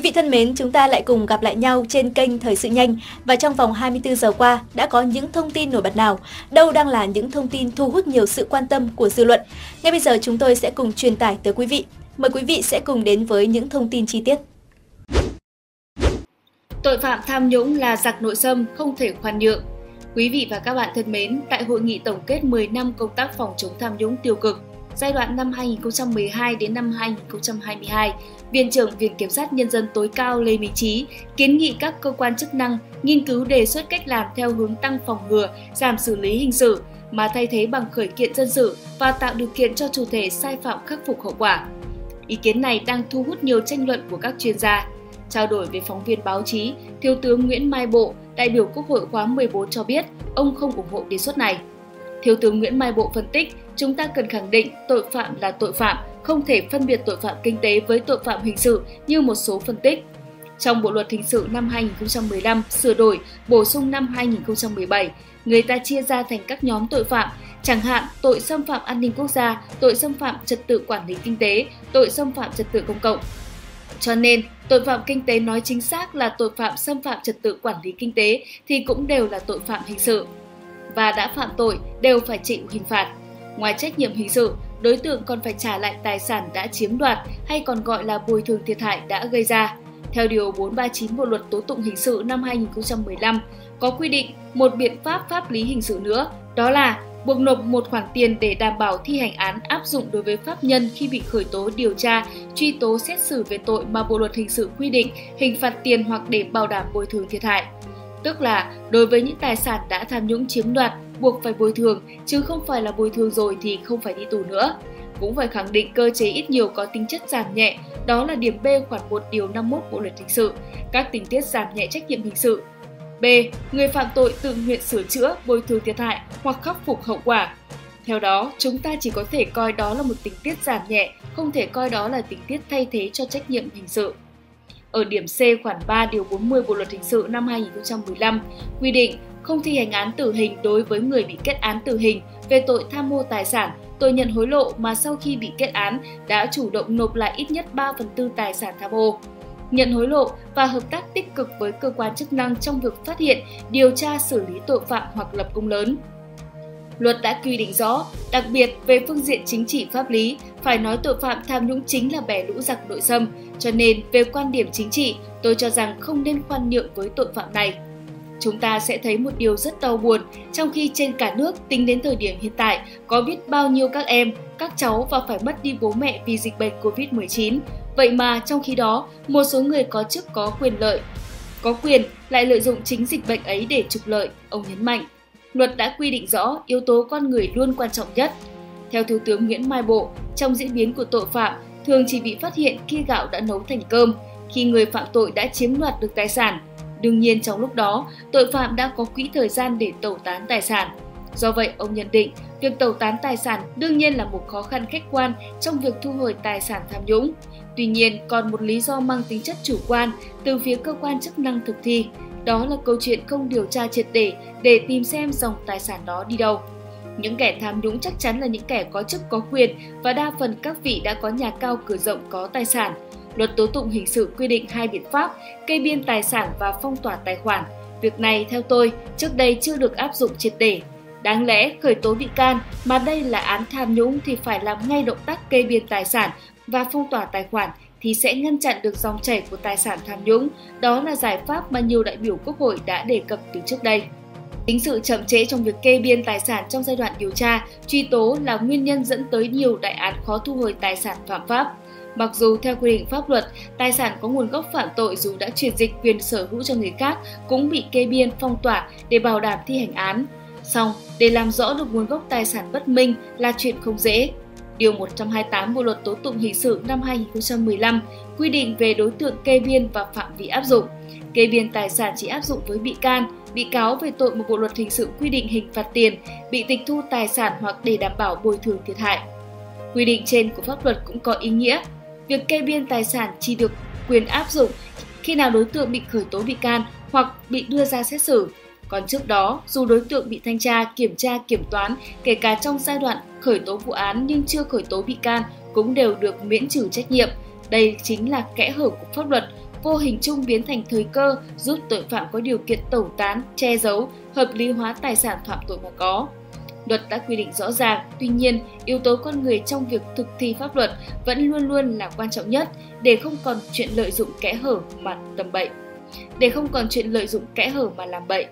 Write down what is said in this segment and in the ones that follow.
Quý vị thân mến, chúng ta lại cùng gặp lại nhau trên kênh Thời sự nhanh và trong vòng 24 giờ qua đã có những thông tin nổi bật nào, đâu đang là những thông tin thu hút nhiều sự quan tâm của dư luận. Ngay bây giờ chúng tôi sẽ cùng truyền tải tới quý vị. Mời quý vị sẽ cùng đến với những thông tin chi tiết. Tội phạm tham nhũng là giặc nội xâm không thể khoan nhượng. Quý vị và các bạn thân mến, tại hội nghị tổng kết 10 năm công tác phòng chống tham nhũng tiêu cực giai đoạn năm 2012 đến năm 2022, Viện trưởng Viện Kiểm sát Nhân dân tối cao Lê Minh Trí kiến nghị các cơ quan chức năng nghiên cứu đề xuất cách làm theo hướng tăng phòng ngừa, giảm xử lý hình sự, mà thay thế bằng khởi kiện dân sự và tạo điều kiện cho chủ thể sai phạm khắc phục hậu quả. Ý kiến này đang thu hút nhiều tranh luận của các chuyên gia. Trao đổi với phóng viên báo chí, Thiếu tướng Nguyễn Mai Bộ, đại biểu Quốc hội khóa 14 cho biết ông không ủng hộ đề xuất này. Thiếu tướng Nguyễn Mai Bộ phân tích, chúng ta cần khẳng định tội phạm là tội phạm, không thể phân biệt tội phạm kinh tế với tội phạm hình sự như một số phân tích. Trong Bộ luật hình sự năm 2015 sửa đổi, bổ sung năm 2017, người ta chia ra thành các nhóm tội phạm, chẳng hạn tội xâm phạm an ninh quốc gia, tội xâm phạm trật tự quản lý kinh tế, tội xâm phạm trật tự công cộng. Cho nên, tội phạm kinh tế nói chính xác là tội phạm xâm phạm trật tự quản lý kinh tế thì cũng đều là tội phạm hình sự. Và đã phạm tội đều phải chịu hình phạt. Ngoài trách nhiệm hình sự, đối tượng còn phải trả lại tài sản đã chiếm đoạt hay còn gọi là bồi thường thiệt hại đã gây ra. Theo Điều 439 Bộ Luật Tố tụng Hình sự năm 2015, có quy định một biện pháp pháp lý hình sự nữa, đó là buộc nộp một khoản tiền để đảm bảo thi hành án áp dụng đối với pháp nhân khi bị khởi tố điều tra, truy tố xét xử về tội mà Bộ luật hình sự quy định hình phạt tiền hoặc để bảo đảm bồi thường thiệt hại. Tức là đối với những tài sản đã tham nhũng chiếm đoạt buộc phải bồi thường chứ không phải là bồi thường rồi thì không phải đi tù nữa. Cũng phải khẳng định cơ chế ít nhiều có tính chất giảm nhẹ, đó là điểm B khoản 1 điều 51 Bộ luật hình sự, các tình tiết giảm nhẹ trách nhiệm hình sự. B. Người phạm tội tự nguyện sửa chữa, bồi thường thiệt hại hoặc khắc phục hậu quả. Theo đó, chúng ta chỉ có thể coi đó là một tình tiết giảm nhẹ, không thể coi đó là tình tiết thay thế cho trách nhiệm hình sự. Ở điểm C khoản 3 điều 40 Bộ luật hình sự năm 2015 quy định không thi hành án tử hình đối với người bị kết án tử hình về tội tham mô tài sản, tội nhận hối lộ mà sau khi bị kết án đã chủ động nộp lại ít nhất 3 phần tư tài sản tham ô. Nhận hối lộ và hợp tác tích cực với cơ quan chức năng trong việc phát hiện, điều tra xử lý tội phạm hoặc lập công lớn. Luật đã quy định rõ, đặc biệt về phương diện chính trị pháp lý, phải nói tội phạm tham nhũng chính là bè lũ giặc nội xâm, cho nên về quan điểm chính trị, tôi cho rằng không nên khoan nhượng với tội phạm này chúng ta sẽ thấy một điều rất đau buồn, trong khi trên cả nước tính đến thời điểm hiện tại có biết bao nhiêu các em, các cháu và phải mất đi bố mẹ vì dịch bệnh Covid-19. Vậy mà trong khi đó, một số người có chức có quyền lợi, có quyền lại lợi dụng chính dịch bệnh ấy để trục lợi, ông nhấn mạnh. Luật đã quy định rõ yếu tố con người luôn quan trọng nhất. Theo Thiếu tướng Nguyễn Mai Bộ, trong diễn biến của tội phạm thường chỉ bị phát hiện khi gạo đã nấu thành cơm, khi người phạm tội đã chiếm đoạt được tài sản Đương nhiên trong lúc đó, tội phạm đã có quỹ thời gian để tẩu tán tài sản. Do vậy, ông nhận định, việc tẩu tán tài sản đương nhiên là một khó khăn khách quan trong việc thu hồi tài sản tham nhũng. Tuy nhiên, còn một lý do mang tính chất chủ quan từ phía cơ quan chức năng thực thi, đó là câu chuyện không điều tra triệt để để tìm xem dòng tài sản đó đi đâu. Những kẻ tham nhũng chắc chắn là những kẻ có chức có quyền và đa phần các vị đã có nhà cao cửa rộng có tài sản – Luật tố tụng hình sự quy định hai biện pháp, kê biên tài sản và phong tỏa tài khoản. Việc này, theo tôi, trước đây chưa được áp dụng triệt để. Đáng lẽ khởi tố bị can mà đây là án tham nhũng thì phải làm ngay động tác kê biên tài sản và phong tỏa tài khoản thì sẽ ngăn chặn được dòng chảy của tài sản tham nhũng. Đó là giải pháp mà nhiều đại biểu Quốc hội đã đề cập từ trước đây. Chính sự chậm trễ trong việc kê biên tài sản trong giai đoạn điều tra, truy tố là nguyên nhân dẫn tới nhiều đại án khó thu hồi tài sản phạm pháp. Mặc dù theo quy định pháp luật, tài sản có nguồn gốc phạm tội dù đã chuyển dịch quyền sở hữu cho người khác cũng bị kê biên phong tỏa để bảo đảm thi hành án. Song, để làm rõ được nguồn gốc tài sản bất minh là chuyện không dễ. Điều 128 Bộ luật tố tụng hình sự năm 2015 quy định về đối tượng kê biên và phạm vi áp dụng. Kê biên tài sản chỉ áp dụng với bị can, bị cáo về tội một bộ luật hình sự quy định hình phạt tiền, bị tịch thu tài sản hoặc để đảm bảo bồi thường thiệt hại. Quy định trên của pháp luật cũng có ý nghĩa việc kê biên tài sản chỉ được quyền áp dụng khi nào đối tượng bị khởi tố bị can hoặc bị đưa ra xét xử. Còn trước đó, dù đối tượng bị thanh tra, kiểm tra, kiểm toán, kể cả trong giai đoạn khởi tố vụ án nhưng chưa khởi tố bị can cũng đều được miễn trừ trách nhiệm. Đây chính là kẽ hở của pháp luật, vô hình chung biến thành thời cơ giúp tội phạm có điều kiện tẩu tán, che giấu, hợp lý hóa tài sản phạm tội mà có. Luật đã quy định rõ ràng, tuy nhiên, yếu tố con người trong việc thực thi pháp luật vẫn luôn luôn là quan trọng nhất để không còn chuyện lợi dụng kẽ hở mà tầm bậy. Để không còn chuyện lợi dụng kẽ hở mà làm bậy.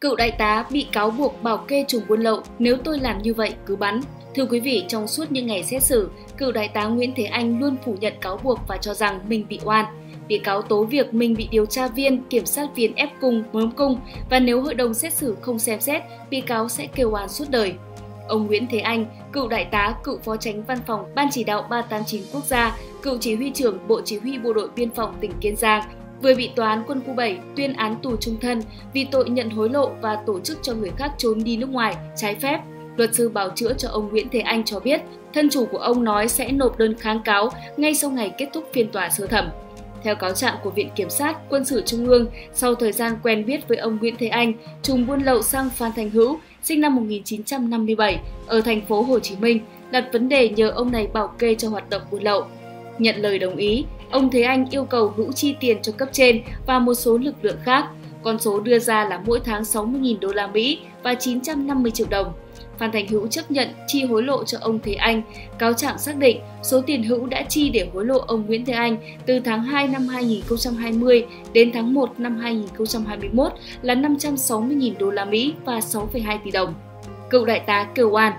Cựu đại tá bị cáo buộc bảo kê trùng buôn lậu, nếu tôi làm như vậy cứ bắn. Thưa quý vị, trong suốt những ngày xét xử, cựu đại tá Nguyễn Thế Anh luôn phủ nhận cáo buộc và cho rằng mình bị oan. Bị cáo tố việc mình bị điều tra viên, kiểm sát viên ép cung, mớm cung và nếu hội đồng xét xử không xem xét, bị cáo sẽ kêu oan suốt đời. Ông Nguyễn Thế Anh, cựu đại tá, cựu phó tránh văn phòng Ban chỉ đạo 389 quốc gia, cựu chỉ huy trưởng Bộ Chỉ huy Bộ đội Biên phòng tỉnh Kiên Giang, vừa bị tòa án quân khu 7 tuyên án tù trung thân vì tội nhận hối lộ và tổ chức cho người khác trốn đi nước ngoài trái phép. Luật sư bảo chữa cho ông Nguyễn Thế Anh cho biết, thân chủ của ông nói sẽ nộp đơn kháng cáo ngay sau ngày kết thúc phiên tòa sơ thẩm. Theo cáo trạng của Viện Kiểm sát Quân sự Trung ương, sau thời gian quen biết với ông Nguyễn Thế Anh, trùng buôn lậu sang Phan Thành Hữu, sinh năm 1957, ở thành phố Hồ Chí Minh, đặt vấn đề nhờ ông này bảo kê cho hoạt động buôn lậu. Nhận lời đồng ý, ông Thế Anh yêu cầu Hữu chi tiền cho cấp trên và một số lực lượng khác. Con số đưa ra là mỗi tháng 60.000 đô la Mỹ và 950 triệu đồng. Phan Thành Hữu chấp nhận chi hối lộ cho ông Thế Anh. Cáo trạng xác định số tiền Hữu đã chi để hối lộ ông Nguyễn Thế Anh từ tháng 2 năm 2020 đến tháng 1 năm 2021 là 560.000 đô la Mỹ và 6,2 tỷ đồng. Cựu đại tá kêu oan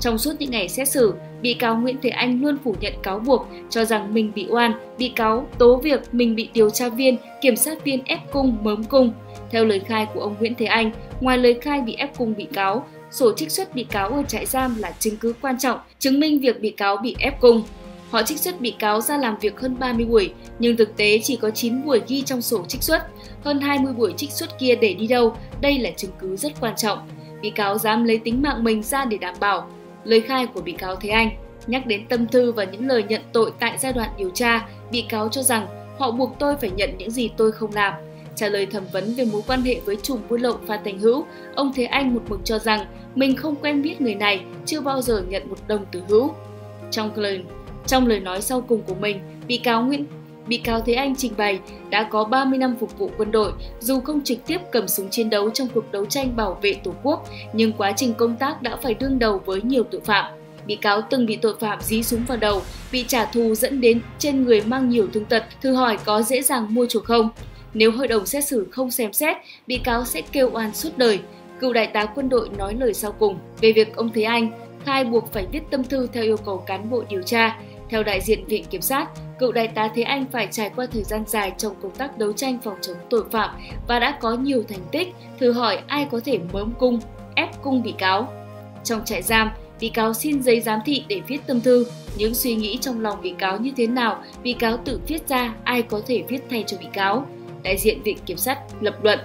trong suốt những ngày xét xử, bị cáo Nguyễn Thế Anh luôn phủ nhận cáo buộc, cho rằng mình bị oan, bị cáo tố việc mình bị điều tra viên, kiểm sát viên ép cung mớm cung. Theo lời khai của ông Nguyễn Thế Anh, ngoài lời khai bị ép cung bị cáo, sổ trích xuất bị cáo ở trại giam là chứng cứ quan trọng chứng minh việc bị cáo bị ép cung. Họ trích xuất bị cáo ra làm việc hơn 30 buổi, nhưng thực tế chỉ có 9 buổi ghi trong sổ trích xuất. Hơn 20 buổi trích xuất kia để đi đâu, đây là chứng cứ rất quan trọng. Bị cáo dám lấy tính mạng mình ra để đảm bảo. Lời khai của bị cáo Thế Anh nhắc đến tâm thư và những lời nhận tội tại giai đoạn điều tra, bị cáo cho rằng họ buộc tôi phải nhận những gì tôi không làm. Trả lời thẩm vấn về mối quan hệ với chùm buôn lậu Phan Thành Hữu, ông Thế Anh một mực cho rằng mình không quen biết người này, chưa bao giờ nhận một đồng từ Hữu. Trong lời trong lời nói sau cùng của mình, bị cáo Nguyễn bị cáo Thế Anh trình bày đã có 30 năm phục vụ quân đội, dù không trực tiếp cầm súng chiến đấu trong cuộc đấu tranh bảo vệ Tổ quốc, nhưng quá trình công tác đã phải đương đầu với nhiều tội phạm. Bị cáo từng bị tội phạm dí súng vào đầu, bị trả thù dẫn đến trên người mang nhiều thương tật, thử hỏi có dễ dàng mua chuộc không? Nếu hội đồng xét xử không xem xét, bị cáo sẽ kêu oan suốt đời. Cựu đại tá quân đội nói lời sau cùng về việc ông Thế Anh khai buộc phải viết tâm thư theo yêu cầu cán bộ điều tra. Theo đại diện Viện Kiểm sát, cựu đại tá Thế Anh phải trải qua thời gian dài trong công tác đấu tranh phòng chống tội phạm và đã có nhiều thành tích, thử hỏi ai có thể mớm cung, ép cung bị cáo. Trong trại giam, bị cáo xin giấy giám thị để viết tâm thư. Những suy nghĩ trong lòng bị cáo như thế nào, bị cáo tự viết ra, ai có thể viết thay cho bị cáo đại diện Viện Kiểm sát lập luận.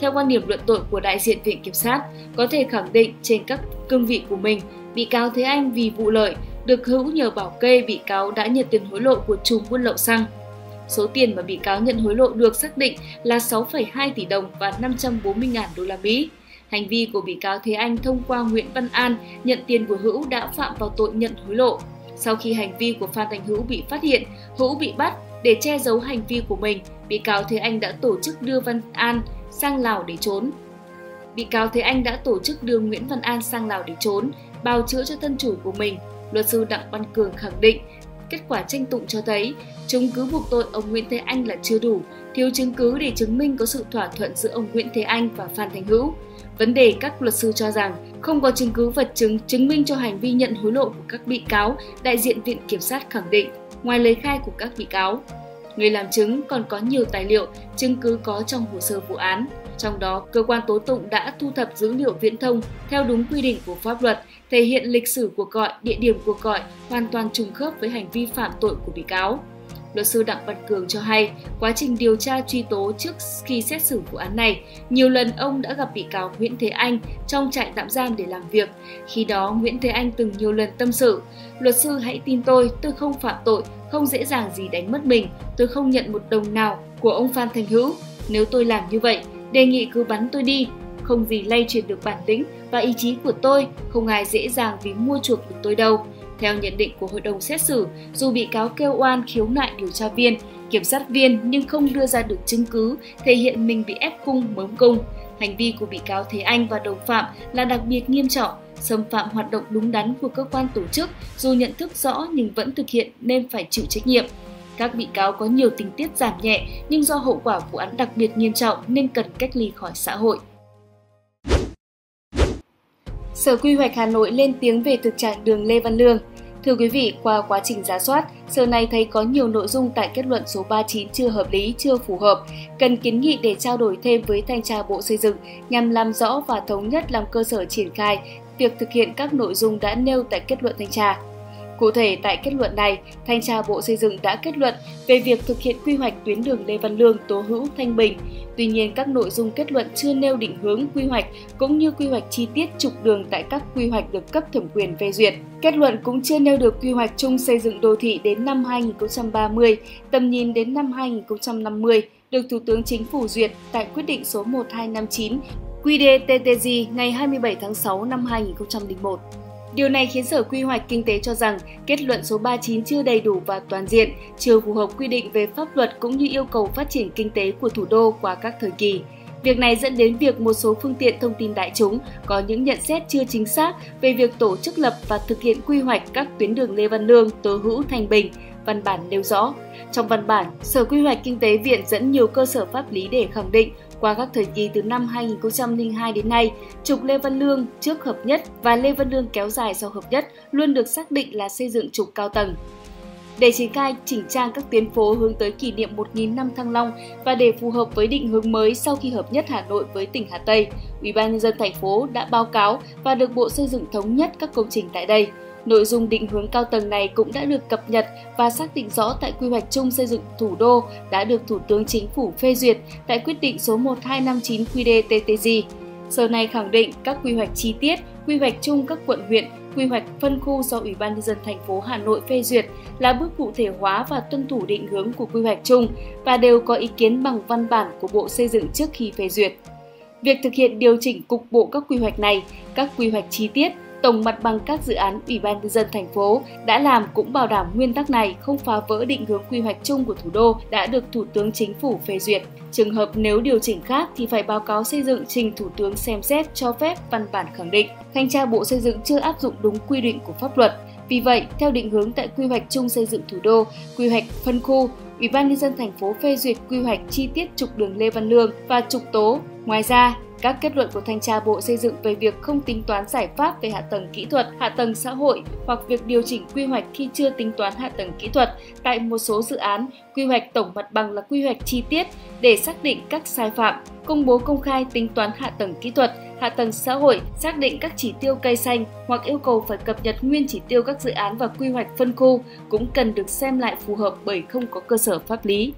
Theo quan điểm luận tội của đại diện Viện Kiểm sát, có thể khẳng định trên các cương vị của mình, bị cáo Thế Anh vì vụ lợi được hữu nhờ bảo kê bị cáo đã nhận tiền hối lộ của chùm buôn lậu xăng. Số tiền mà bị cáo nhận hối lộ được xác định là 6,2 tỷ đồng và 540.000 đô la Mỹ. Hành vi của bị cáo Thế Anh thông qua Nguyễn Văn An nhận tiền của Hữu đã phạm vào tội nhận hối lộ. Sau khi hành vi của Phan Thành Hữu bị phát hiện, Hữu bị bắt để che giấu hành vi của mình, bị cáo Thế Anh đã tổ chức đưa Văn An sang Lào để trốn. Bị cáo Thế Anh đã tổ chức đưa Nguyễn Văn An sang Lào để trốn, bào chữa cho thân chủ của mình. Luật sư Đặng Văn Cường khẳng định, kết quả tranh tụng cho thấy chứng cứ buộc tội ông Nguyễn Thế Anh là chưa đủ, thiếu chứng cứ để chứng minh có sự thỏa thuận giữa ông Nguyễn Thế Anh và Phan Thành Hữu. Vấn đề các luật sư cho rằng không có chứng cứ vật chứng chứng minh cho hành vi nhận hối lộ của các bị cáo, đại diện Viện Kiểm sát khẳng định ngoài lời khai của các bị cáo. Người làm chứng còn có nhiều tài liệu, chứng cứ có trong hồ sơ vụ án. Trong đó, cơ quan tố tụng đã thu thập dữ liệu viễn thông theo đúng quy định của pháp luật, thể hiện lịch sử cuộc gọi, địa điểm cuộc gọi hoàn toàn trùng khớp với hành vi phạm tội của bị cáo. Luật sư Đặng Văn Cường cho hay, quá trình điều tra truy tố trước khi xét xử vụ án này, nhiều lần ông đã gặp bị cáo Nguyễn Thế Anh trong trại tạm giam để làm việc. Khi đó, Nguyễn Thế Anh từng nhiều lần tâm sự, luật sư hãy tin tôi, tôi không phạm tội, không dễ dàng gì đánh mất mình, tôi không nhận một đồng nào của ông Phan Thành Hữu. Nếu tôi làm như vậy, đề nghị cứ bắn tôi đi, không gì lay chuyển được bản lĩnh và ý chí của tôi, không ai dễ dàng vì mua chuộc được tôi đâu. Theo nhận định của hội đồng xét xử, dù bị cáo kêu oan khiếu nại điều tra viên, kiểm sát viên nhưng không đưa ra được chứng cứ thể hiện mình bị ép cung mớm cung. Hành vi của bị cáo Thế Anh và đồng phạm là đặc biệt nghiêm trọng, xâm phạm hoạt động đúng đắn của cơ quan tổ chức dù nhận thức rõ nhưng vẫn thực hiện nên phải chịu trách nhiệm. Các bị cáo có nhiều tình tiết giảm nhẹ nhưng do hậu quả vụ án đặc biệt nghiêm trọng nên cần cách ly khỏi xã hội. Sở Quy hoạch Hà Nội lên tiếng về thực trạng đường Lê Văn Lương. Thưa quý vị, qua quá trình giả soát, Sở này thấy có nhiều nội dung tại kết luận số 39 chưa hợp lý, chưa phù hợp, cần kiến nghị để trao đổi thêm với Thanh tra Bộ Xây dựng nhằm làm rõ và thống nhất làm cơ sở triển khai việc thực hiện các nội dung đã nêu tại kết luận thanh tra. Cụ thể, tại kết luận này, Thanh tra Bộ Xây dựng đã kết luận về việc thực hiện quy hoạch tuyến đường Lê Văn Lương, Tố Hữu, Thanh Bình. Tuy nhiên, các nội dung kết luận chưa nêu định hướng quy hoạch cũng như quy hoạch chi tiết trục đường tại các quy hoạch được cấp thẩm quyền phê duyệt. Kết luận cũng chưa nêu được quy hoạch chung xây dựng đô thị đến năm 2030, tầm nhìn đến năm 2050, được Thủ tướng Chính phủ duyệt tại quyết định số 1259 QĐ-TTG ngày 27 tháng 6 năm 2001. Điều này khiến Sở Quy hoạch Kinh tế cho rằng kết luận số 39 chưa đầy đủ và toàn diện, chưa phù hợp quy định về pháp luật cũng như yêu cầu phát triển kinh tế của thủ đô qua các thời kỳ. Việc này dẫn đến việc một số phương tiện thông tin đại chúng có những nhận xét chưa chính xác về việc tổ chức lập và thực hiện quy hoạch các tuyến đường Lê Văn Lương, Tố Hữu, Thành Bình. Văn bản nêu rõ, trong văn bản, Sở Quy hoạch Kinh tế Viện dẫn nhiều cơ sở pháp lý để khẳng định qua các thời kỳ từ năm 2002 đến nay, trục Lê Văn Lương trước hợp nhất và Lê Văn Lương kéo dài sau hợp nhất luôn được xác định là xây dựng trục cao tầng. Để triển khai chỉnh trang các tuyến phố hướng tới kỷ niệm 1.000 năm Thăng Long và để phù hợp với định hướng mới sau khi hợp nhất Hà Nội với tỉnh Hà Tây, Ủy ban nhân dân thành phố đã báo cáo và được Bộ Xây dựng thống nhất các công trình tại đây. Nội dung định hướng cao tầng này cũng đã được cập nhật và xác định rõ tại quy hoạch chung xây dựng thủ đô đã được Thủ tướng Chính phủ phê duyệt tại quyết định số 1259 QĐ-TTG. Sở này khẳng định các quy hoạch chi tiết, quy hoạch chung các quận huyện, quy hoạch phân khu do Ủy ban nhân dân thành phố Hà Nội phê duyệt là bước cụ thể hóa và tuân thủ định hướng của quy hoạch chung và đều có ý kiến bằng văn bản của Bộ Xây dựng trước khi phê duyệt. Việc thực hiện điều chỉnh cục bộ các quy hoạch này, các quy hoạch chi tiết tổng mặt bằng các dự án Ủy ban nhân dân thành phố đã làm cũng bảo đảm nguyên tắc này không phá vỡ định hướng quy hoạch chung của thủ đô đã được Thủ tướng Chính phủ phê duyệt. Trường hợp nếu điều chỉnh khác thì phải báo cáo xây dựng trình Thủ tướng xem xét cho phép văn bản khẳng định thanh tra Bộ Xây dựng chưa áp dụng đúng quy định của pháp luật. Vì vậy, theo định hướng tại quy hoạch chung xây dựng thủ đô, quy hoạch phân khu, Ủy ban nhân dân thành phố phê duyệt quy hoạch chi tiết trục đường Lê Văn Lương và trục tố. Ngoài ra, các kết luận của thanh tra Bộ Xây dựng về việc không tính toán giải pháp về hạ tầng kỹ thuật, hạ tầng xã hội hoặc việc điều chỉnh quy hoạch khi chưa tính toán hạ tầng kỹ thuật tại một số dự án, quy hoạch tổng mặt bằng là quy hoạch chi tiết để xác định các sai phạm, công bố công khai tính toán hạ tầng kỹ thuật, hạ tầng xã hội, xác định các chỉ tiêu cây xanh hoặc yêu cầu phải cập nhật nguyên chỉ tiêu các dự án và quy hoạch phân khu cũng cần được xem lại phù hợp bởi không có cơ sở pháp lý.